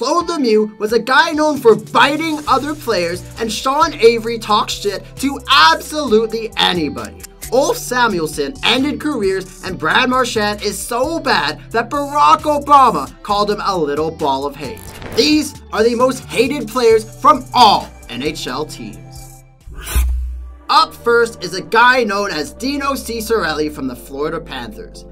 Claude Lemieux was a guy known for biting other players, and Sean Avery talks shit to absolutely anybody. Ulf Samuelsson ended careers, and Brad Marchand is so bad that Barack Obama called him a little ball of hate. These are the most hated players from all NHL teams. Up first is a guy known as Dino Ciccarelli from the Florida Panthers.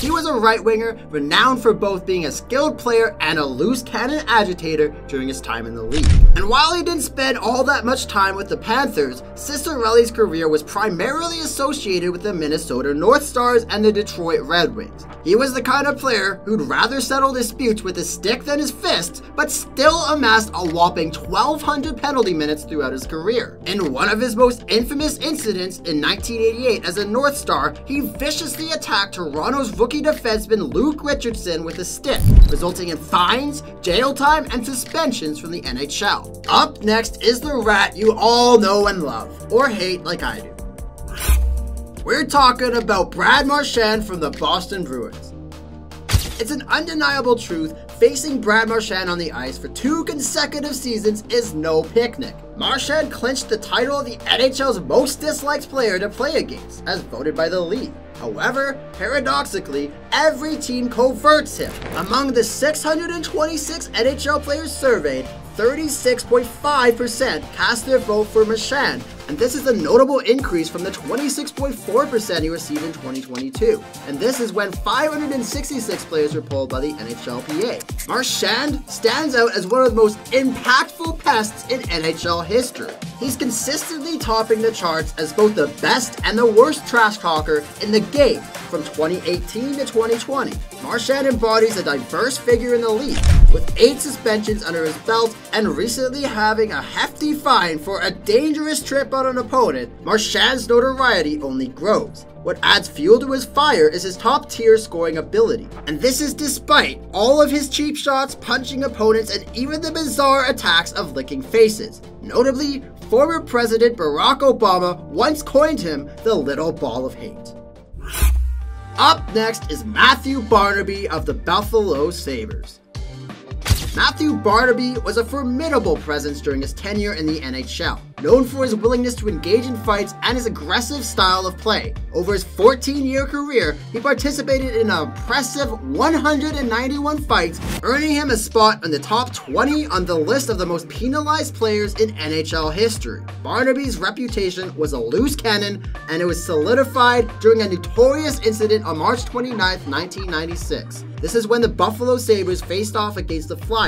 He was a right winger, renowned for both being a skilled player and a loose cannon agitator during his time in the league. And while he didn't spend all that much time with the Panthers, Ciccarelli's career was primarily associated with the Minnesota North Stars and the Detroit Red Wings. He was the kind of player who'd rather settle disputes with his stick than his fists, but still amassed a whopping 1,200 penalty minutes throughout his career. In one of his most infamous incidents in 1988 as a North Star, he viciously attacked Toronto's rookie defenseman Luke Richardson with a stick, resulting in fines, jail time, and suspensions from the NHL. Up next is the rat you all know and love, or hate like I do. We're talking about Brad Marchand from the Boston Bruins. It's an undeniable truth facing Brad Marchand on the ice for two consecutive seasons is no picnic. Marchand clinched the title of the NHL's most disliked player to play against, as voted by the league. However, paradoxically, every team coverts him. Among the 626 NHL players surveyed, 36.5% cast their vote for Marchand, and this is a notable increase from the 26.4% he received in 2022. And this is when 566 players were polled by the NHLPA. Marchand stands out as one of the most impactful pests in NHL history. He's consistently topping the charts as both the best and the worst trash talker in the game from 2018 to 2020. Marchand embodies a diverse figure in the league, with eight suspensions under his belt and recently having a hefty fine for a dangerous trip an opponent. Marchand's notoriety only grows. What adds fuel to his fire is his top tier scoring ability. And this is despite all of his cheap shots, punching opponents, and even the bizarre attacks of licking faces. Notably, former President Barack Obama once coined him the little ball of hate. Up next is Matthew Barnaby of the Buffalo Sabres. Matthew Barnaby was a formidable presence during his tenure in the NHL, known for his willingness to engage in fights and his aggressive style of play. Over his 14 year career, he participated in an impressive 191 fights, earning him a spot on the top 20 on the list of the most penalized players in NHL history. Barnaby's reputation was a loose cannon, and it was solidified during a notorious incident on March 29, 1996. This is when the Buffalo Sabres faced off against the Flyers.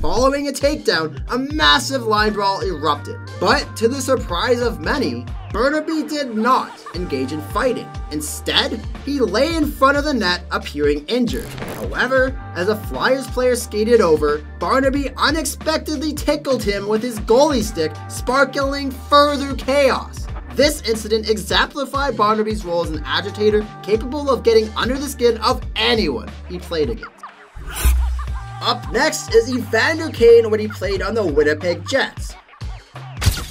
Following a takedown, a massive line brawl erupted. But to the surprise of many, Barnaby did not engage in fighting. Instead, he lay in front of the net, appearing injured. However, as a Flyers player skated over, Barnaby unexpectedly tickled him with his goalie stick, sparkling further chaos. This incident exemplified Barnaby's role as an agitator capable of getting under the skin of anyone he played against. Up next is Evander Kane when he played on the Winnipeg Jets.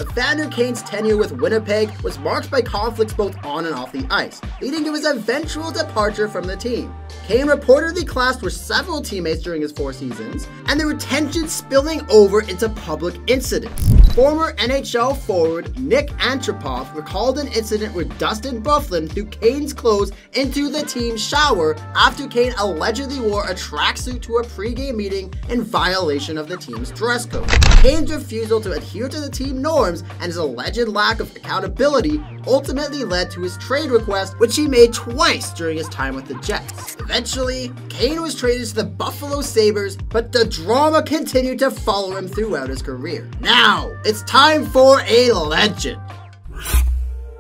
Evander Kane's tenure with Winnipeg was marked by conflicts both on and off the ice, leading to his eventual departure from the team. Kane reportedly clashed with several teammates during his four seasons, and there were tensions spilling over into public incidents. Former NHL forward Nik Antropov recalled an incident where Dustin Byfuglien threw Kane's clothes into the team's shower after Kane allegedly wore a tracksuit to a pregame meeting in violation of the team's dress code. Kane's refusal to adhere to the team norms and his alleged lack of accountability ultimately led to his trade request, which he made twice during his time with the Jets. Eventually, Kane was traded to the Buffalo Sabres, but the drama continued to follow him throughout his career. Now, it's time for a legend.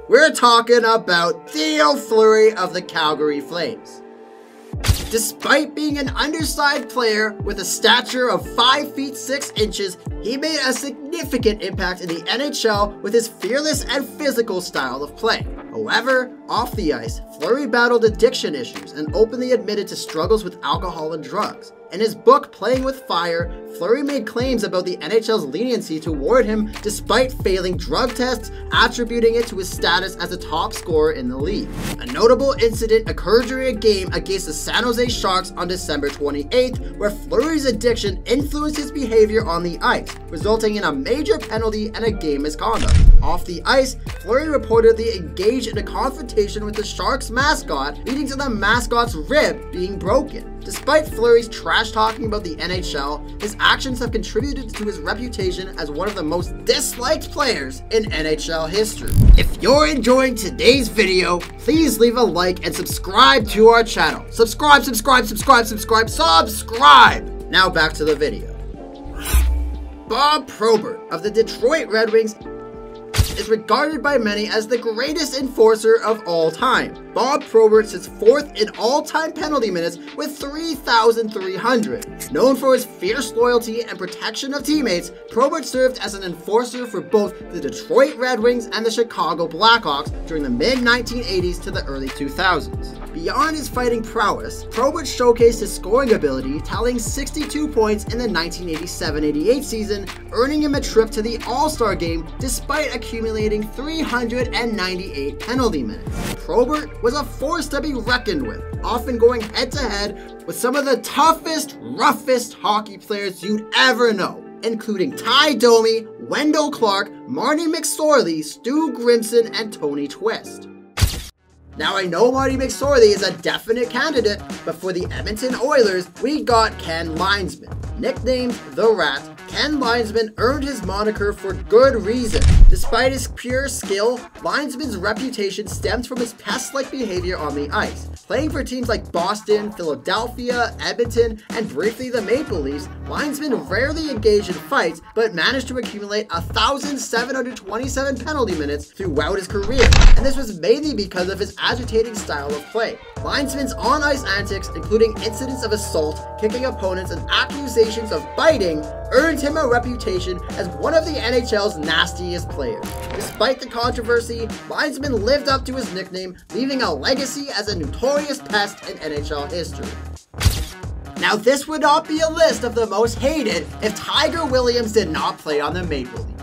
We're talking about Theo Fleury of the Calgary Flames. Despite being an undersized player with a stature of 5 feet 6 inches, he made a significant impact in the NHL with his fearless and physical style of play. However, off the ice, Fleury battled addiction issues and openly admitted to struggles with alcohol and drugs. In his book, Playing with Fire, Fleury made claims about the NHL's leniency toward him despite failing drug tests, attributing it to his status as a top scorer in the league. A notable incident occurred during a game against the San Jose Sharks on December 28th, where Fleury's addiction influenced his behavior on the ice, resulting in a major penalty and a game misconduct. Off the ice, Fleury reportedly engaged in a confrontation with the Sharks mascot, leading to the mascot's rib being broken. Despite Fleury's trash talking about the NHL, his actions have contributed to his reputation as one of the most disliked players in NHL history. If you're enjoying today's video, please leave a like and subscribe to our channel. Subscribe, subscribe, subscribe, subscribe, subscribe! Now back to the video. Bob Probert of the Detroit Red Wings is regarded by many as the greatest enforcer of all time. Bob Probert sits fourth in all-time penalty minutes with 3,300. Known for his fierce loyalty and protection of teammates, Probert served as an enforcer for both the Detroit Red Wings and the Chicago Blackhawks during the mid-1980s to the early 2000s. Beyond his fighting prowess, Probert showcased his scoring ability, tallying 62 points in the 1987-88 season, earning him a trip to the All-Star game despite accumulating 398 penalty minutes. Probert was a force to be reckoned with, often going head to head with some of the toughest, roughest hockey players you'd ever know, including Tie Domi, Wendel Clark, Marty McSorley, Stu Grimson, and Tony Twist. Now I know Marty McSorley is a definite candidate, but for the Edmonton Oilers, we got Ken Linseman, Nicknamed The Rat, Ken Linseman earned his moniker for good reason. Despite his pure skill, Linseman's reputation stems from his pest-like behavior on the ice. Playing for teams like Boston, Philadelphia, Edmonton, and briefly the Maple Leafs, Linseman rarely engaged in fights, but managed to accumulate 1,727 penalty minutes throughout his career, and this was mainly because of his agitating style of play. Linseman's on-ice antics, including incidents of assault, kicking opponents, and accusations of biting, earned him a reputation as one of the NHL's nastiest players. Despite the controversy, Linseman lived up to his nickname, leaving a legacy as a notorious pest in NHL history. Now this would not be a list of the most hated if Tiger Williams did not play on the Maple Leafs.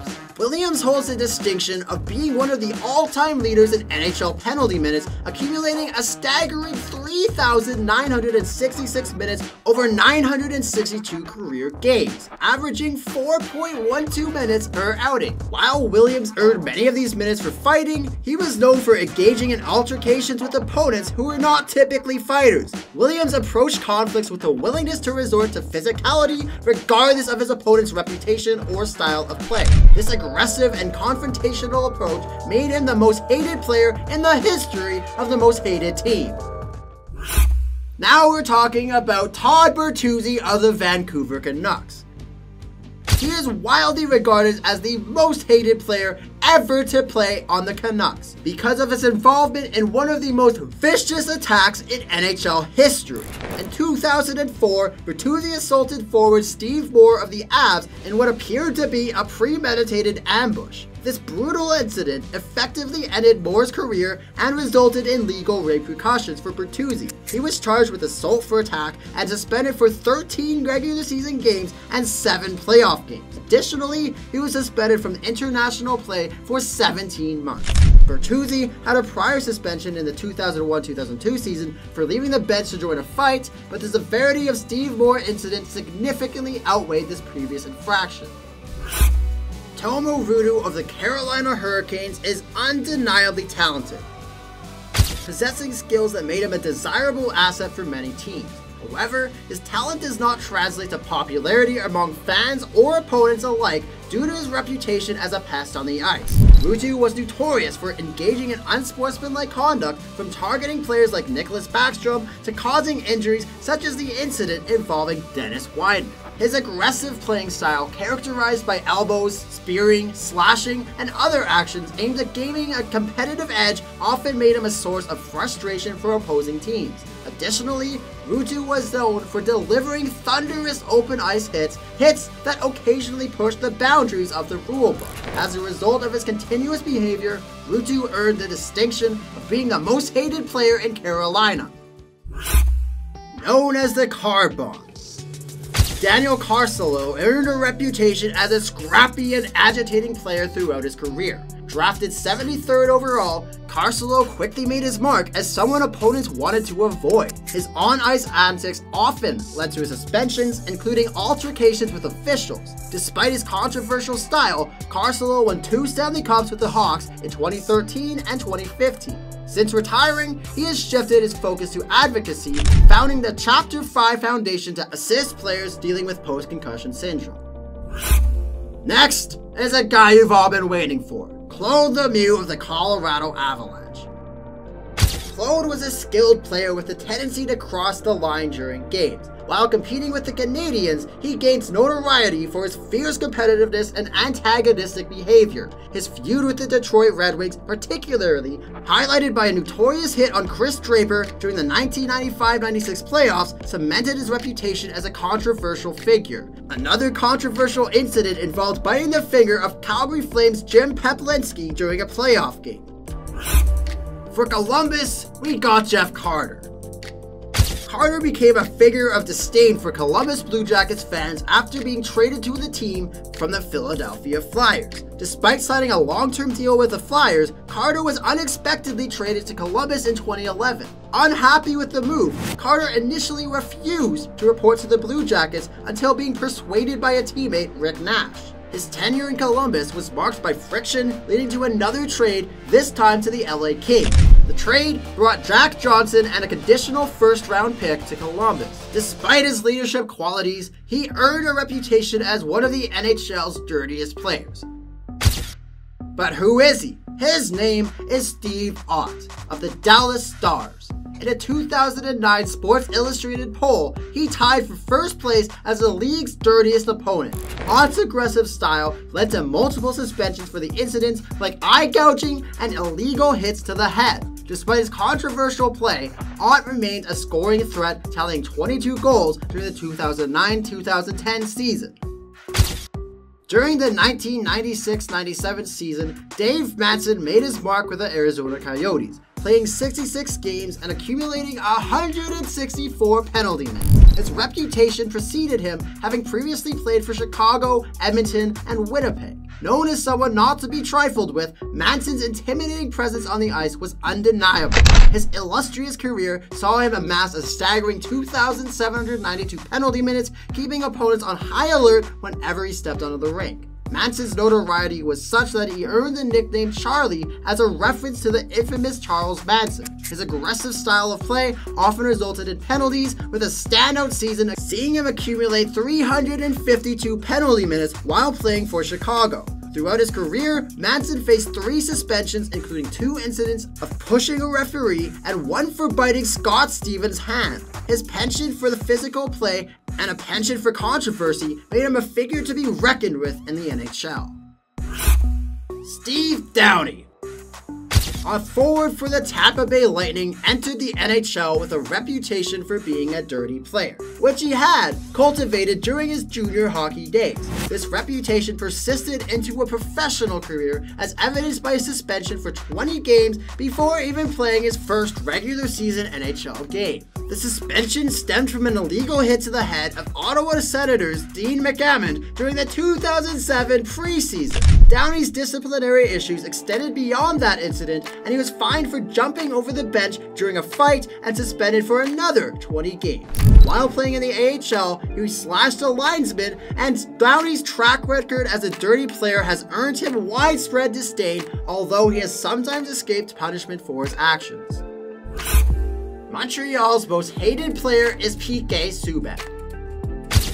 Williams holds the distinction of being one of the all-time leaders in NHL penalty minutes, accumulating a staggering 3,966 minutes over 962 career games, averaging 4.12 minutes per outing. While Williams earned many of these minutes for fighting, he was known for engaging in altercations with opponents who were not typically fighters. Williams approached conflicts with a willingness to resort to physicality regardless of his opponent's reputation or style of play. This aggressive and confrontational approach made him the most hated player in the history of the most hated team. Now we're talking about Todd Bertuzzi of the Vancouver Canucks. He is wildly regarded as the most hated player ever to play on the Canucks because of his involvement in one of the most vicious attacks in NHL history. In 2004, Bertuzzi assaulted forward Steve Moore of the Avs in what appeared to be a premeditated ambush. This brutal incident effectively ended Moore's career and resulted in legal repercussions for Bertuzzi. He was charged with assault for attack and suspended for 13 regular season games and 7 playoff games. Additionally, he was suspended from international play for 17 months. Bertuzzi had a prior suspension in the 2001-2002 season for leaving the bench to join a fight, but the severity of Steve Moore incident significantly outweighed this previous infraction. Tuomo Ruutu of the Carolina Hurricanes is undeniably talented, possessing skills that made him a desirable asset for many teams. However, his talent does not translate to popularity among fans or opponents alike due to his reputation as a pest on the ice. Ruutu was notorious for engaging in unsportsmanlike conduct from targeting players like Nicklas Backstrom to causing injuries such as the incident involving Dennis Wideman. His aggressive playing style, characterized by elbows, spearing, slashing, and other actions aimed at gaining a competitive edge, often made him a source of frustration for opposing teams. Additionally, Ruutu was known for delivering thunderous open ice hits, hits that occasionally pushed the boundaries of the rulebook. As a result of his continuous behavior, Ruutu earned the distinction of being the most hated player in Carolina. Known as the Car Bomb. Daniel Carcillo earned a reputation as a scrappy and agitating player throughout his career. Drafted 73rd overall, Carcillo quickly made his mark as someone opponents wanted to avoid. His on-ice antics often led to his suspensions, including altercations with officials. Despite his controversial style, Carcillo won two Stanley Cups with the Hawks in 2013 and 2015. Since retiring, he has shifted his focus to advocacy, founding the Chapter 5 Foundation to assist players dealing with post-concussion syndrome. Next is a guy you've all been waiting for. Claude Lemieux of the Colorado Avalanche. Claude was a skilled player with a tendency to cross the line during games. While competing with the Canadiens, he gains notoriety for his fierce competitiveness and antagonistic behavior. His feud with the Detroit Red Wings, particularly highlighted by a notorious hit on Chris Draper during the 1995-96 playoffs, cemented his reputation as a controversial figure. Another controversial incident involved biting the finger of Calgary Flames Jim Peplinski during a playoff game. For Columbus, we got Jeff Carter. Carter became a figure of disdain for Columbus Blue Jackets fans after being traded to the team from the Philadelphia Flyers. Despite signing a long-term deal with the Flyers, Carter was unexpectedly traded to Columbus in 2011. Unhappy with the move, Carter initially refused to report to the Blue Jackets until being persuaded by a teammate, Rick Nash. His tenure in Columbus was marked by friction, leading to another trade, this time to the LA Kings. The trade brought Jack Johnson and a conditional first round pick to Columbus. Despite his leadership qualities, he earned a reputation as one of the NHL's dirtiest players. But who is he? His name is Steve Ott of the Dallas Stars. In a 2009 Sports Illustrated poll, he tied for first place as the league's dirtiest opponent. Ott's aggressive style led to multiple suspensions for the incidents like eye gouging and illegal hits to the head. Despite his controversial play, Ott remained a scoring threat, tallying 22 goals during the 2009-2010 season. During the 1996-97 season, Dave Manson made his mark with the Arizona Coyotes, playing 66 games and accumulating 164 penalty minutes. His reputation preceded him, having previously played for Chicago, Edmonton, and Winnipeg. Known as someone not to be trifled with, Manson's intimidating presence on the ice was undeniable. His illustrious career saw him amass a staggering 2,792 penalty minutes, keeping opponents on high alert whenever he stepped onto the rink. Manson's notoriety was such that he earned the nickname Charlie as a reference to the infamous Charles Manson. His aggressive style of play often resulted in penalties, with a standout season seeing him accumulate 352 penalty minutes while playing for Chicago. Throughout his career, Manson faced three suspensions, including two incidents of pushing a referee and one for biting Scott Stevens' hand. His penchant for the physical play and a penchant for controversy made him a figure to be reckoned with in the NHL. Steve Downie a forward for the Tampa Bay Lightning entered the NHL with a reputation for being a dirty player, which he had cultivated during his junior hockey days. This reputation persisted into a professional career as evidenced by a suspension for 20 games before even playing his first regular season NHL game. The suspension stemmed from an illegal hit to the head of Ottawa Senators Dean McAmmond during the 2007 preseason. Downie's disciplinary issues extended beyond that incident, and he was fined for jumping over the bench during a fight and suspended for another 20 games. While playing in the AHL, he slashed a linesman, and Downie's track record as a dirty player has earned him widespread disdain, although he has sometimes escaped punishment for his actions. Montreal's most hated player is PK Subban.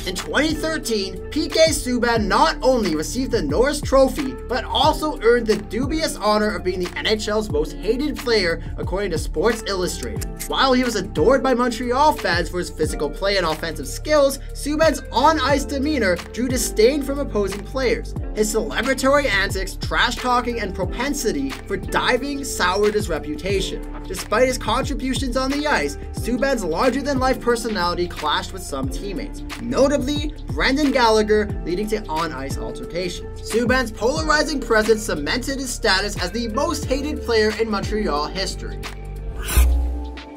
In 2013, PK Subban not only received the Norris Trophy, but also earned the dubious honor of being the NHL's most hated player according to Sports Illustrated. While he was adored by Montreal fans for his physical play and offensive skills, Subban's on-ice demeanor drew disdain from opposing players. His celebratory antics, trash talking, and propensity for diving soured his reputation. Despite his contributions on the ice, Subban's larger-than-life personality clashed with some teammates. Notably, notably Brendan Gallagher, leading to on-ice altercations. Subban's polarizing presence cemented his status as the most hated player in Montreal history.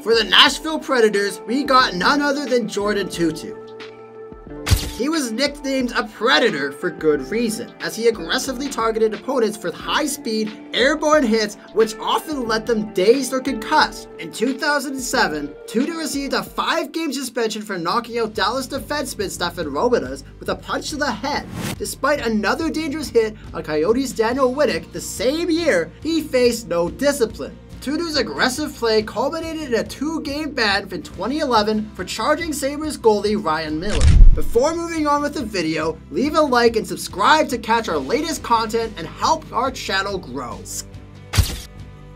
For the Nashville Predators, we got none other than Jordin Tootoo. He was nicknamed a Predator for good reason, as he aggressively targeted opponents for high speed, airborne hits, which often left them dazed or concussed. In 2007, Tootoo received a five game suspension for knocking out Dallas defenseman Stephane Robidas with a punch to the head. Despite another dangerous hit on Coyotes' Daniel Winnik the same year, he faced no discipline. Tootoo's aggressive play culminated in a two-game ban in 2011 for charging Sabres goalie Ryan Miller. Before moving on with the video, leave a like and subscribe to catch our latest content and help our channel grow.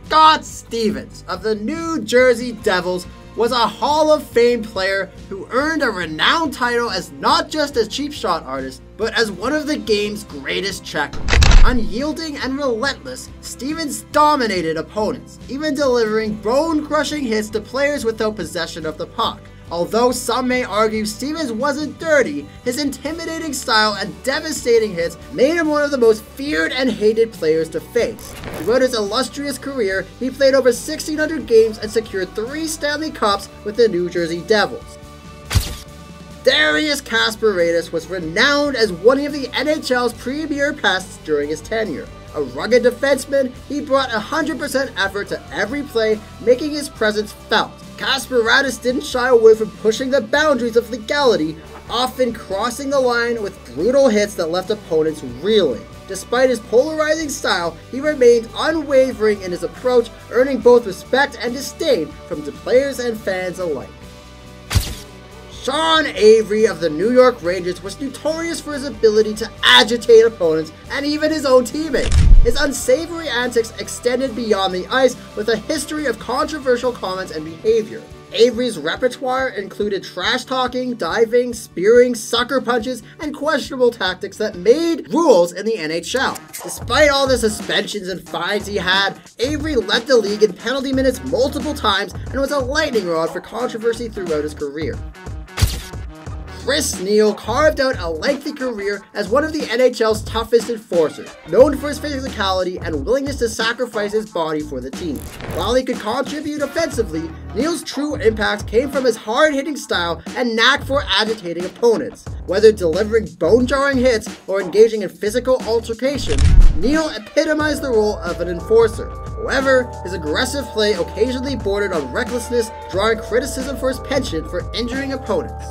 Scott Stevens of the New Jersey Devils was a Hall of Fame player who earned a renowned title as not just a cheap shot artist, but as one of the game's greatest checkers. Unyielding and relentless, Stevens dominated opponents, even delivering bone-crushing hits to players without possession of the puck. Although some may argue Stevens wasn't dirty, his intimidating style and devastating hits made him one of the most feared and hated players to face. Throughout his illustrious career, he played over 1,600 games and secured three Stanley Cups with the New Jersey Devils. Darius Kasparaitis was renowned as one of the NHL's premier pests during his tenure. A rugged defenseman, he brought 100% effort to every play, making his presence felt. Kasparaitis didn't shy away from pushing the boundaries of legality, often crossing the line with brutal hits that left opponents reeling. Despite his polarizing style, he remained unwavering in his approach, earning both respect and disdain from the players and fans alike. Sean Avery of the New York Rangers was notorious for his ability to agitate opponents and even his own teammates. His unsavory antics extended beyond the ice with a history of controversial comments and behavior. Avery's repertoire included trash talking, diving, spearing, sucker punches, and questionable tactics that made rules in the NHL. Despite all the suspensions and fines he had, Avery led the league in penalty minutes multiple times and was a lightning rod for controversy throughout his career. Chris Neil carved out a lengthy career as one of the NHL's toughest enforcers, known for his physicality and willingness to sacrifice his body for the team. While he could contribute offensively, Neil's true impact came from his hard-hitting style and knack for agitating opponents. Whether delivering bone-jarring hits or engaging in physical altercation, Neil epitomized the role of an enforcer. However, his aggressive play occasionally bordered on recklessness, drawing criticism for his penchant for injuring opponents.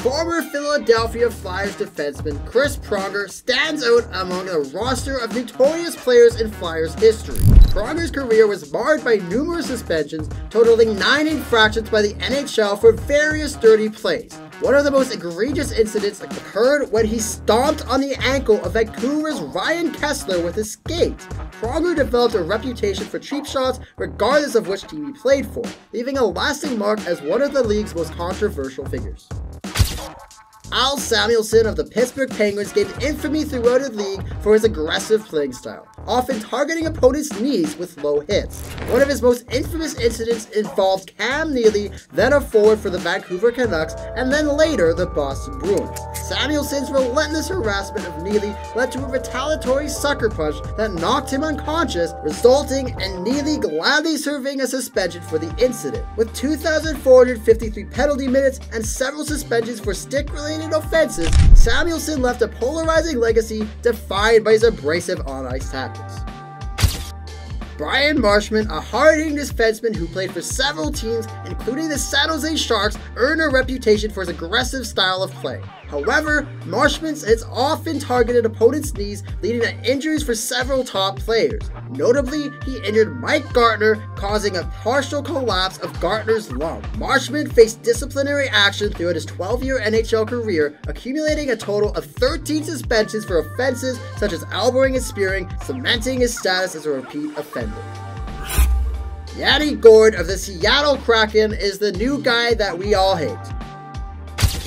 Former Philadelphia Flyers defenseman Chris Pronger stands out among a roster of notorious players in Flyers history. Pronger's career was marred by numerous suspensions, totaling nine infractions by the NHL for various dirty plays. One of the most egregious incidents occurred when he stomped on the ankle of Vancouver's Ryan Kesler with his skate. Pronger developed a reputation for cheap shots regardless of which team he played for, leaving a lasting mark as one of the league's most controversial figures. Ulf Samuelsson of the Pittsburgh Penguins gained infamy throughout the league for his aggressive playing style, often targeting opponents' knees with low hits. One of his most infamous incidents involved Cam Neely, then a forward for the Vancouver Canucks, and then later the Boston Bruins. Samuelsson's relentless harassment of Neely led to a retaliatory sucker punch that knocked him unconscious, resulting in Neely gladly serving a suspension for the incident. With 2,453 penalty minutes and several suspensions for stick-related offenses, Samuelsson left a polarizing legacy defined by his abrasive on-ice tactics. Bryan Marchment, a hard-hitting defenseman who played for several teams, including the San Jose Sharks, earned a reputation for his aggressive style of play. However, Marchment's hits often targeted opponents' knees, leading to injuries for several top players. Notably, he injured Mike Gartner, causing a partial collapse of Gartner's lung. Marchment faced disciplinary action throughout his 12-year NHL career, accumulating a total of 13 suspensions for offenses such as elbowing and spearing, cementing his status as a repeat offender. Yanni Gourde of the Seattle Kraken is the new guy that we all hate.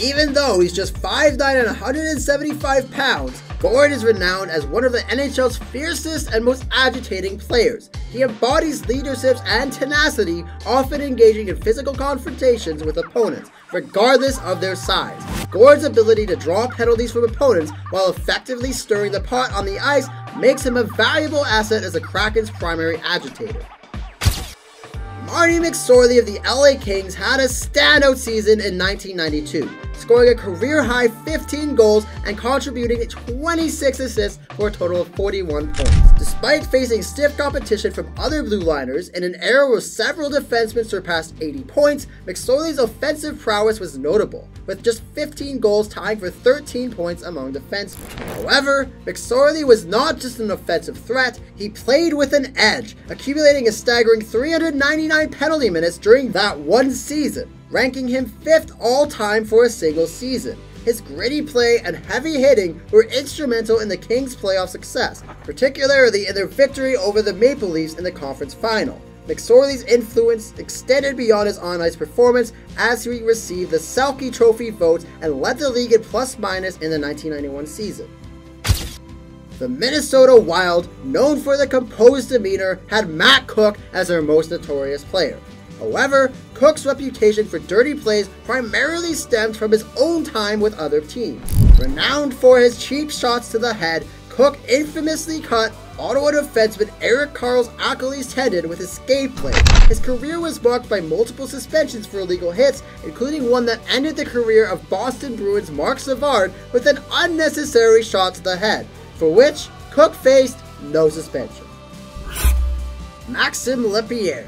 Even though he's just 5'9 and 175 pounds, Gourde is renowned as one of the NHL's fiercest and most agitating players. He embodies leadership and tenacity, often engaging in physical confrontations with opponents, regardless of their size. Gourde's ability to draw penalties from opponents while effectively stirring the pot on the ice makes him a valuable asset as the Kraken's primary agitator. Marty McSorley of the LA Kings had a standout season in 1992. Scoring a career high 15 goals and contributing 26 assists for a total of 41 points. Despite facing stiff competition from other blue liners in an era where several defensemen surpassed 80 points, McSorley's offensive prowess was notable, with just 15 goals tying for 13 points among defensemen. However, McSorley was not just an offensive threat, he played with an edge, accumulating a staggering 399 penalty minutes during that one season, ranking him fifth all time for a single season. His gritty play and heavy hitting were instrumental in the Kings' playoff success, particularly in their victory over the Maple Leafs in the conference final. McSorley's influence extended beyond his on-ice performance as he received the Selke Trophy vote and led the league in plus-minus in the 1991 season. The Minnesota Wild, known for their composed demeanor, had Matt Cooke as their most notorious player. However, Cooke's reputation for dirty plays primarily stemmed from his own time with other teams. Renowned for his cheap shots to the head, Cooke infamously cut Ottawa defenseman Erik Karlsson's Achilles tendon with his skate play. His career was marked by multiple suspensions for illegal hits, including one that ended the career of Boston Bruins Marc Savard with an unnecessary shot to the head for which Cooke faced no suspension. Maxim Lapierre.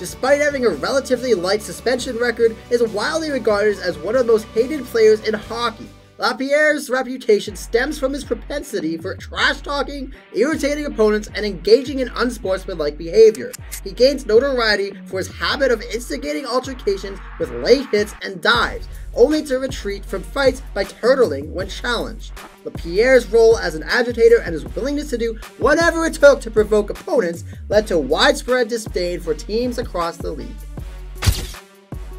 Despite having a relatively light suspension record, is widely regarded as one of the most hated players in hockey. Lapierre's reputation stems from his propensity for trash talking, irritating opponents, and engaging in unsportsmanlike behavior. He gains notoriety for his habit of instigating altercations with late hits and dives, only to retreat from fights by turtling when challenged. Lapierre's role as an agitator and his willingness to do whatever it took to provoke opponents led to widespread disdain for teams across the league.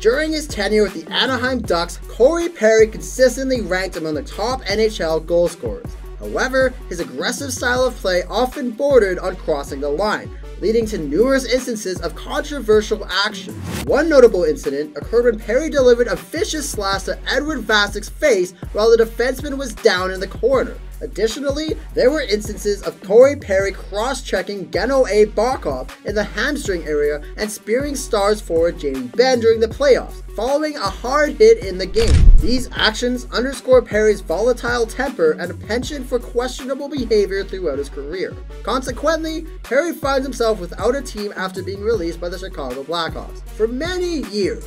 During his tenure with the Anaheim Ducks, Corey Perry consistently ranked among the top NHL goal scorers. However, his aggressive style of play often bordered on crossing the line, leading to numerous instances of controversial action. One notable incident occurred when Perry delivered a vicious slash to Edward Vasic's face while the defenseman was down in the corner. Additionally, there were instances of Corey Perry cross-checking Geno A. Barkov in the hamstring area and spearing Stars forward Jamie Benn during the playoffs, following a hard hit in the game. These actions underscore Perry's volatile temper and a penchant for questionable behavior throughout his career. Consequently, Perry finds himself without a team after being released by the Chicago Blackhawks. For many years,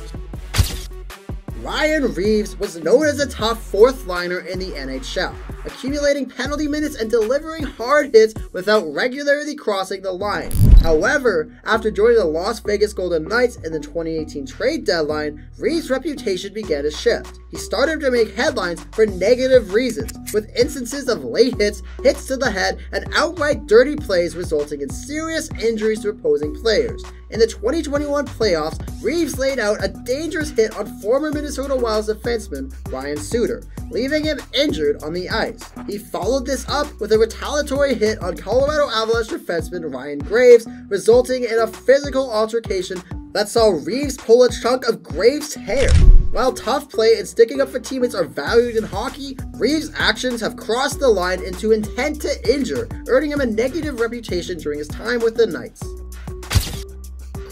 Ryan Reaves was known as a top fourth liner in the NHL, accumulating penalty minutes and delivering hard hits without regularly crossing the line. However, after joining the Las Vegas Golden Knights in the 2018 trade deadline, Reaves' reputation began to shift. He started to make headlines for negative reasons, with instances of late hits, hits to the head, and outright dirty plays resulting in serious injuries to opposing players. In the 2021 playoffs, Reaves laid out a dangerous hit on former Minnesota Wild defenseman Ryan Suter, leaving him injured on the ice. He followed this up with a retaliatory hit on Colorado Avalanche defenseman Ryan Graves, resulting in a physical altercation that saw Reaves pull a chunk of Graves' hair. While tough play and sticking up for teammates are valued in hockey, Reaves' actions have crossed the line into intent to injure, earning him a negative reputation during his time with the Knights.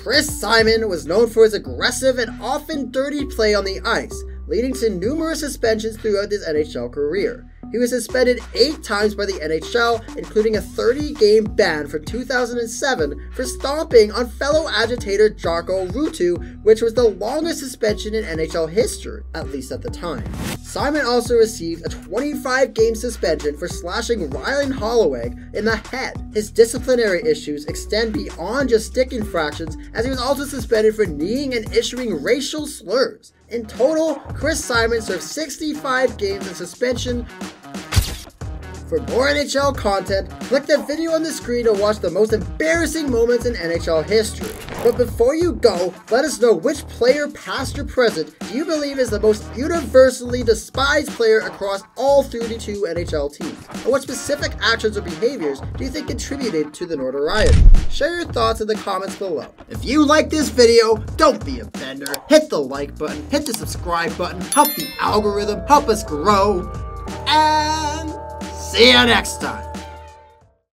Chris Simon was known for his aggressive and often dirty play on the ice, leading to numerous suspensions throughout his NHL career. He was suspended eight times by the NHL, including a 30 game ban from 2007 for stomping on fellow agitator Jarkko Ruutu, which was the longest suspension in NHL history, at least at the time. Simon also received a 25 game suspension for slashing Ryan Hollweg in the head. His disciplinary issues extend beyond just stick infractions, as he was also suspended for kneeing and issuing racial slurs. In total, Chris Simon served 65 games in suspension, for more NHL content, click the video on the screen to watch the most embarrassing moments in NHL history. But before you go, let us know which player, past or present, do you believe is the most universally despised player across all 32 NHL teams? And what specific actions or behaviors do you think contributed to the notoriety? Share your thoughts in the comments below. If you like this video, don't be a bender. Hit the like button, hit the subscribe button, help the algorithm, help us grow, and See you next time.